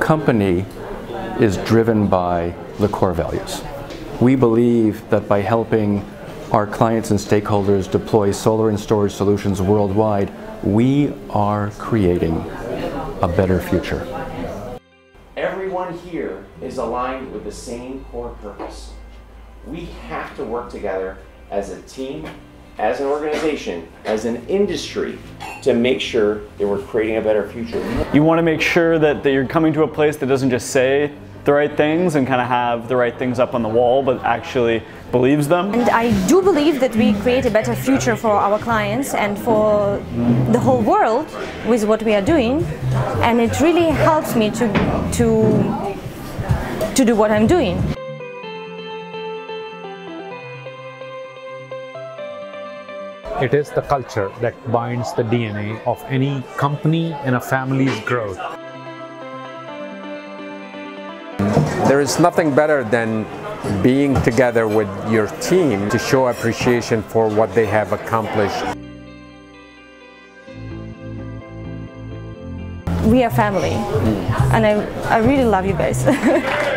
Company is driven by the core values. We believe that by helping our clients and stakeholders deploy solar and storage solutions worldwide, we are creating a better future. Everyone here is aligned with the same core purpose. We have to work together as a team, as an organization, as an industry to make sure that we're creating a better future. You want to make sure that, that you're coming to a place that doesn't just say the right things and kind of have the right things up on the wall, but actually believes them. And I do believe that we create a better future for our clients and for the whole world with what we are doing. And it really helps me to, to, to do what I'm doing. It is the culture that binds the DNA of any company and a family's growth. There is nothing better than being together with your team to show appreciation for what they have accomplished. We are family, and I, I really love you guys.